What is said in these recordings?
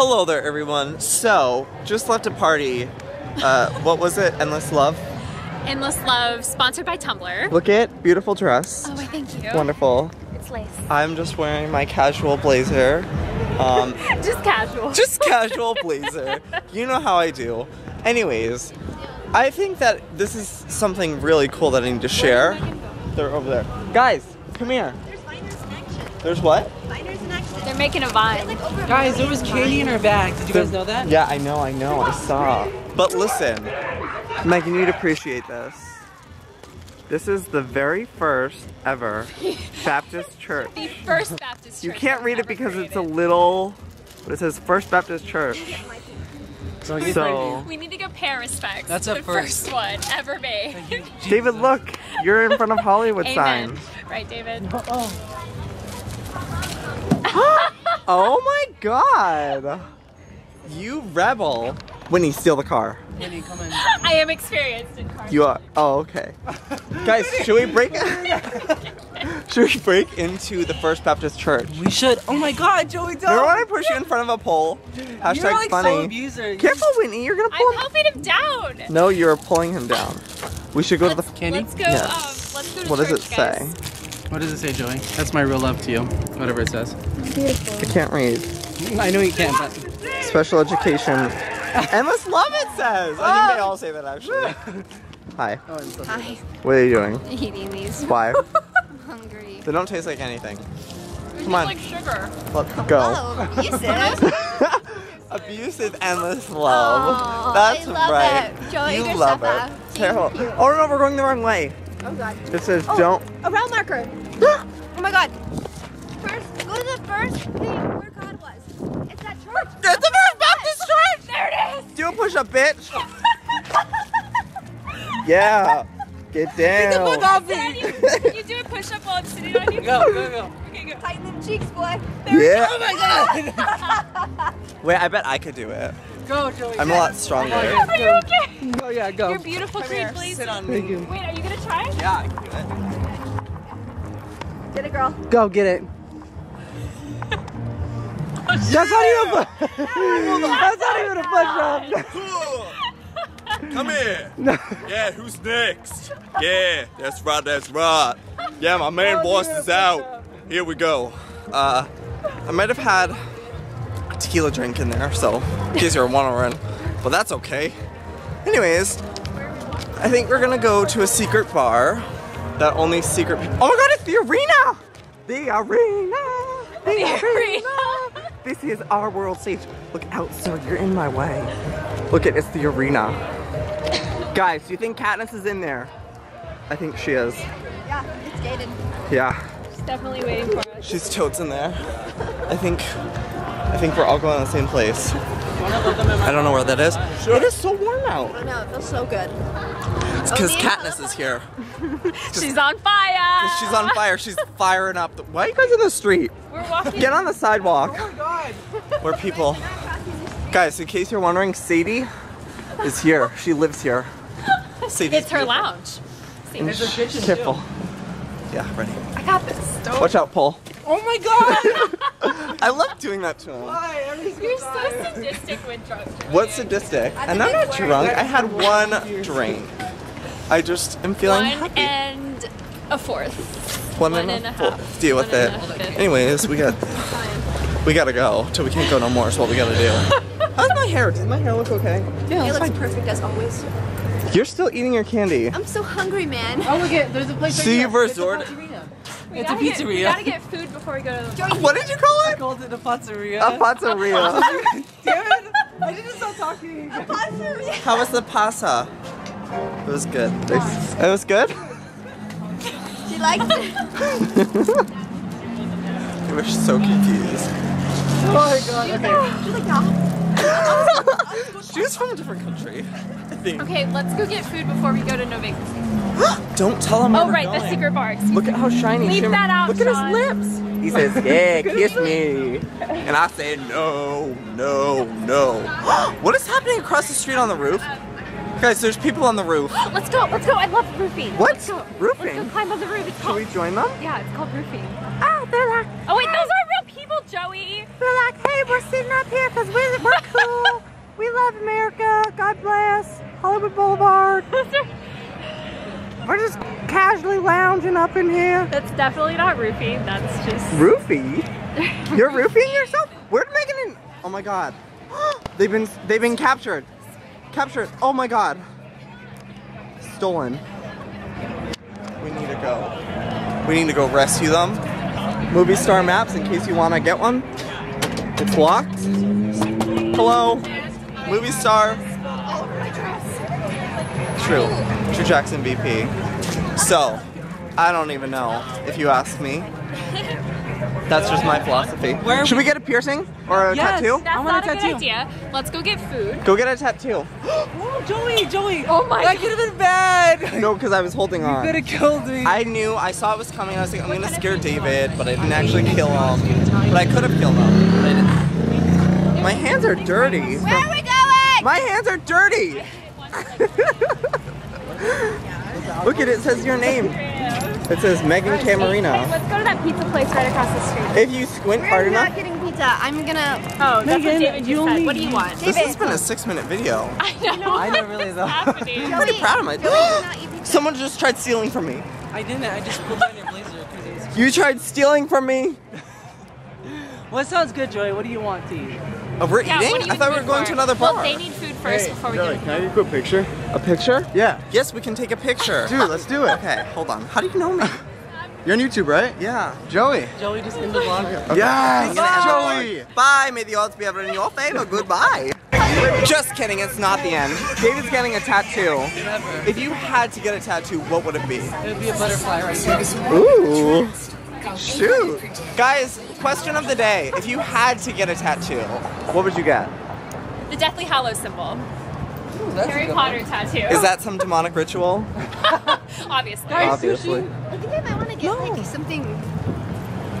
Hello there, everyone. So, just left a party. Uh, what was it? Endless Love? Endless Love, sponsored by Tumblr. Look at beautiful dress. Oh, I thank you. Wonderful. It's lace. I'm just wearing my casual blazer. Um, Just casual. just casual blazer. You know how I do. Anyways, I think that this is something really cool that I need to share. They're over there. Guys, come here. There's Miners in. There's what? Miners in action. They're making a vine. Like Guys, there was candy in her bag. Did you guys know that? Yeah, I know, I know, I saw. But listen, Meghan, you'd appreciate this. This is the very first ever Baptist church. the First Baptist You can't read it ever because it's a little, but it says First Baptist Church. So, So, We need to go pay our respects. That's a the first. first one ever made. David, look, you're in front of Hollywood Amen. sign. Right, David? Oh. Oh my god! You rebel. Winnie, steal the car. Penny, come in. I am experienced in cars. You are. Oh, okay. Guys, should we break? should we break into the First Baptist Church? We should. Oh my God, Joey, don't. Remember when I pushed you in front of a pole? Hashtag You're like funny. so abuser. Careful, Whitney. You're gonna pull I'm him. helping him down. No, you're pulling him down. We should go to the. Let's, Candy? let's go. Yes. Um, let's go to What does it guys. say? What does it say, Joey? That's my real love to you. Whatever it says. I can't read. I know you can't, but Special education. Endless love. It says. I think they all say that actually. Hi. oh, so Hi. What are you doing? Eating these. Why? I'm hungry. they don't taste like anything. It's Come on. like sugar. Let's go. Oh, abusive. Abusive endless love. Aw, That's I love right. it. Joey, you love it. Careful. Oh no, we're going the wrong way. Oh god. It says oh, don't. A round marker. oh my god. First, go to the first thing where God was. It's that church. It's the First oh, Baptist Church. There it is. Do a push-up, bitch. Yeah. Get down. Can you, can you do a push-up while I'm sitting on you? Go, go, go. Okay, go. Tighten them cheeks, boy. Yeah. Oh my God. Wait, I bet I could do it. Go, Joey. I'm a lot stronger. Are you okay? Oh yeah, go. Your beautiful cream, please. Sit on Thank you. Wait, are you gonna try? Yeah, I can do it. Get it, girl. Go get it. That's not even. a pu- That's not even a push-up. Cool. Come here. Yeah, who's next? Yeah, that's right, that's right. Yeah, my main voice is out. Here we go. Uh, I might have had a tequila drink in there, so in case you were wondering, but that's okay. Anyways, I think we're gonna go to a secret bar that only secret people. Oh my god, it's the arena! The arena! The, arena! This is our world stage. Look out, sir, you're in my way. Look at it's the arena. Guys, do you think Katniss is in there? I think she is. Yeah, it's gated. Yeah. She's definitely waiting for us. She's totes in there. I think I think we're all going to the same place. I don't know where that is. It is so warm out. I know, it feels so good. It's because Oh, Katniss is here. She's on fire. She's on fire. She's firing up. The, why are you guys in the street? We're walking. Get on the sidewalk Oh my God. where people. Guys, in case you're wondering, Sadie is here. She lives here. Sadie's It's her beautiful. lounge. See, There's a kitchen Careful. too. Yeah, ready. I got this. Watch out, Paul. Oh my God. I love doing that to him. Why? Everything's You're so sadistic when drunk. What's sadistic? And I'm not drunk. I had one drink. I just am feeling One happy. and a fourth. One, one and, and a a fourth. half. Deal with One it. and a fifth. Anyways, we got we gotta go till we can't go no more. Is what we gotta do. How's oh, my hair? Does my hair look okay? Yeah, it looks perfect as always. You're still eating your candy. I'm so hungry, man. Oh look at there's a place. right See, here. you've resorted- pizzeria. We It's a gotta get- We gotta get food before we go to the. Pizzeria. What did you call I it? called it a pizzeria. A pizzeria. Damn it! I didn't stop talking. A pizzeria. How was the pasta? It was good. It was good. She likes it. You were so confused. Oh my god. Okay. She's like, no. She's from a different country. I think. Okay, let's go get food before we go to No Vacancy. Don't tell him. where Oh we're right, the secret bar. Excuse Look me. at how shiny. Leave shimmer- that out, Look at his lips. He says, "Yeah, kiss me," and I say, "No, no, no." what is happening across the street on the roof? Guys, there's people on the roof. Let's go. Let's go. I love roofing. What? Let's go. Let's Roofing? go climb on the roof. It's Should called. we join them? Yeah, it's called roofing. Ah, they're like, Oh wait, those are real people, Joey. They're like, hey, we're sitting up here because we're, we're cool. we love America. God bless. Hollywood Boulevard. we're just casually lounging up in here. That's definitely not roofie. That's just. Roofie? You're roofing yourself? Where'd Meghan and Oh my god. they've been they've been captured. Captured. Oh my god. Stolen. We need to go. We need to go rescue them. Movie star maps in case you want to get one. It's locked. Hello. Movie star. True. True Jackson VP. So, I don't even know if you ask me. That's just my philosophy. Where Should we- get a piercing or a Yes. tattoo? That's I want not a a good tattoo. idea. Let's go get food. Go get a tattoo. Oh, Joey, Joey. Oh my That could have been bad. No, because I was holding on. You could have killed me. I knew, I saw it was coming. I was like, I'm gonna scare David, but I didn't actually kill him. But I could have killed him. But I didn't. My hands are dirty. Where are we going? My hands are dirty. Look at it, it says your name. It says Meghan Hey, Camarena. let's go to that pizza place right across the street. If you squint hard enough. We're not getting pizza. I'm gonna. Oh, that's Meghan, what David you just said. only What do you want? this has been a six minute video. I know. I know, really, though. I'm pretty proud of Joey, do myself. not eat pizza. Someone just tried stealing from me. I didn't. I just pulled down your blazer because it was. You tried stealing from me? What sounds good, Joey? What do you want to eat? Oh, we're Yeah, eating? what do you I thought we were going for to another bar. Well, they need food first before we Joey, get can I get a quick picture? A picture? Yeah. Yes, we can take a picture. Dude, let's do it. Okay, hold on. How do you know me? You're on YouTube, right? Yeah. Joey. Joey, just in the vlog. Yes, I'm gonna end the Joey. Bye. May the odds be ever in your favor. Goodbye. Just kidding. It's not the end. David's getting a tattoo. Never. If you had to get a tattoo, what would it be? It would be a butterfly right here. Ooh. Shoot. Guys, question of the day. If you had to get a tattoo, what would you get? The Deathly Hallows symbol. That's a Harry good Potter tattoo. Is that some demonic ritual? Obviously. Guys, Obviously. sushi. I think I might want to get like something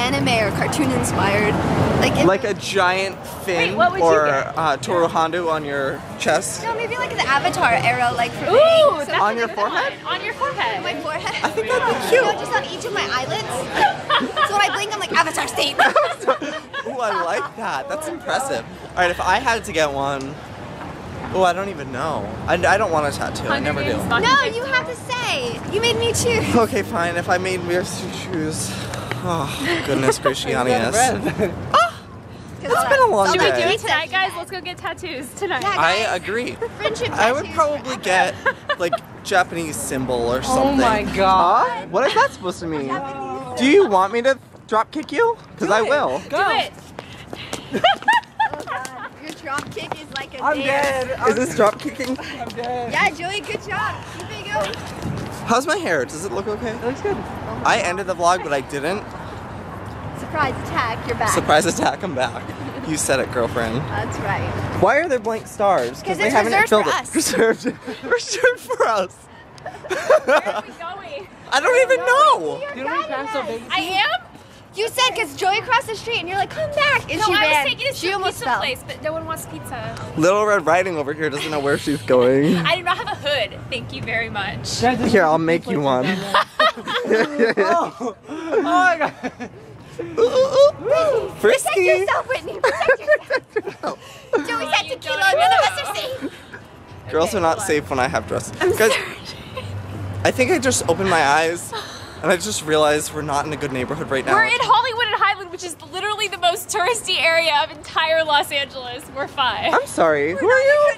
anime or cartoon inspired. Like, if- Like a giant fin Wait, what would you or uh, Tohru Honda on your chest? no, maybe like the Avatar arrow, like for Ooh, me. that's On your forehead? one. On your forehead. my forehead. I think that'd be You cute. know, just on each of my eyelids. so when I blink, I'm like Avatar state. Ooh, I like that. That's impressive. All right, if I had to get one, oh, I don't even know. I, I don't want a tattoo. I never do. No, you have to say. You made me choose. Okay, fine. If I made me choose, oh goodness gracious. Breath. Ah, it's been a long Should we do day. it tonight, guys? Let's go get tattoos tonight. Yeah. I agree. Friendship I would tattoos probably forever. get like Japanese symbol or oh something. Oh something. my god. Huh? What is that supposed to mean? Do you want me to drop kick you? Because I will. Do it. Oh god, your drop kick is like a I'm dance. dead. Is this drop kicking? I'm dead. Yeah, Joey, good job. Keep it going. How's my hair? Does it look okay? It looks good. I ended the vlog, but I didn't. Surprise attack, you're back. Surprise attack, I'm back. You said it, girlfriend. That's right. Why are there blank stars? Because they haven't reserved filled for it. us. Reserved. reserved for us. Where are we going? I don't even know. You're Didn't we pass guiding a us. I am? You said because Joey crossed the street and you're like, come back. And No, she I ran. was taking us she to a pizza fell. place, but no one wants pizza. Little Red Riding over here doesn't know where she's going. I do not have a hood. Thank you very much. Here, I'll make you one. Oh. oh my god. Protect Frisky. yourself, Whitney. Protect yourself. Joey said you tequila. don't. None of us are safe. Girls Okay, are not hold on. safe when I have dresses. Guys, I think I just opened my eyes and I just realized we're not in a good neighborhood right now. We're in Hollywood and Highland, which is literally the most touristy area of entire Los Angeles. We're fine. I'm sorry. Who are you?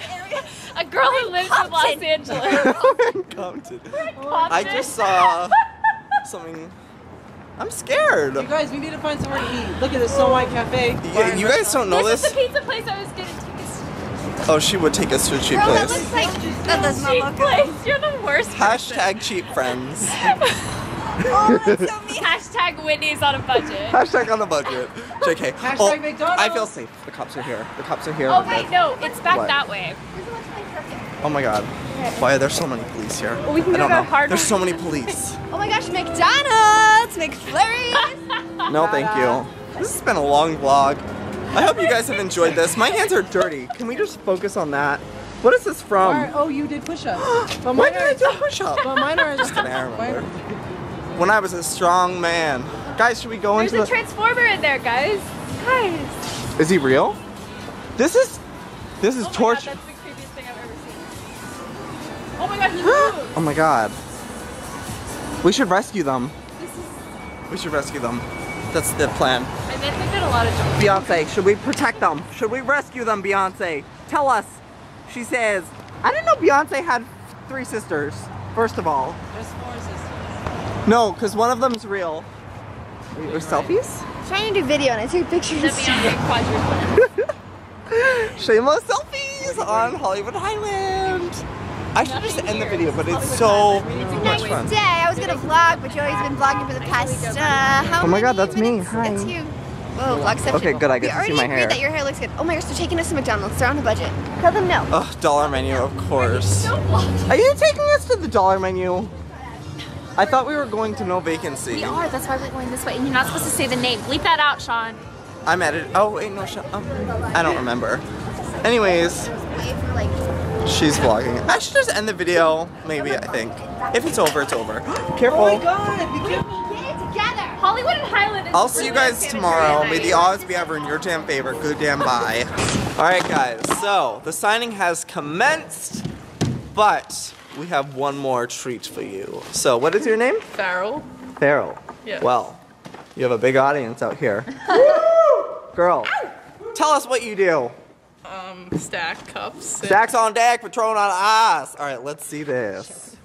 A girl who lives in Los Angeles. We're Angeles. Compton. I just saw something. I'm scared. You guys, we need to find somewhere to eat. Look at this Snow White Cafe. You, you guys don't know This is the pizza place I was gonna take us Oh, she would take us to a cheap Girl, that looks like that does to. not Cheap look good. place. You're the worst. Hashtag cheap friends. Oh, so mean. Hashtag Whitney's on a budget. Hashtag on a budget. JK. Hashtag Oh, McDonald's. I feel safe. The cops are here. The cops are here. Oh wait, no, it's back What? that way. There's a bunch of places up here. Oh my god. Why are there so many police here? Well, we can I don't know. Hard There's so many police. Oh my gosh, McDonald's, McFlurry. No, thank you. This has been a long vlog. I hope you guys have enjoyed this. My hands are dirty. Can we just focus on that? What is this from? Alright, oh, you did push-ups. Why did I do push-up? But mine are. Just kidding, I remember. When I was a strong man. Guys, should we go There's into There's a the... transformer in there, guys. Guys. Is he real? This is this is Oh god, torture. that's the creepiest thing I've ever seen. Oh my god, he moved! Oh my god. We should rescue them. This is. We should rescue them. That's the plan. I they did a lot of. Beyonce, should we protect them? Should we rescue them, Beyonce? Tell us. She says, I didn't know Beyonce had three sisters, first of all. There's four sisters. No, because one of them's real. Or selfies? I'm trying to do video and I took pictures. The Beyonce. Shameless selfies on Hollywood Highland. I should just end the video, but it's so much Next fun. day, I was gonna vlog, but Joey's been vlogging for the past. Uh, how Oh my God, many that's me. minutes? Hi. It's you. Whoa, vlogception. Okay, good, I get we to see already my agreed hair. that your hair looks good. Oh my gosh, they're taking us to McDonald's. They're on a budget. Tell them no. Ugh, dollar menu, of course. Are you taking us to the dollar menu? I thought we were going to no vacancy. We are, that's why we're going this way. And you're not supposed to say the name. Bleep that out, Sean. I'm at it. Oh wait, no, shut oh, up. I don't remember. Anyways, Wait for like. she's vlogging. I should just end the video. Maybe I think. If it's over, it's over. Careful. Oh my god, we can get it together. Hollywood and Highland is I'll see you guys tomorrow. May the odds be ever in your damn favor. Good damn bye. All right, guys. So the signing has commenced, but we have one more treat for you. So, what is your name? Farrell. Farrell. Yes. Well, you have a big audience out here. Girl, tell us what you do. Um, stack cups. Stacks on deck, Patron on ice. All right, let's see this.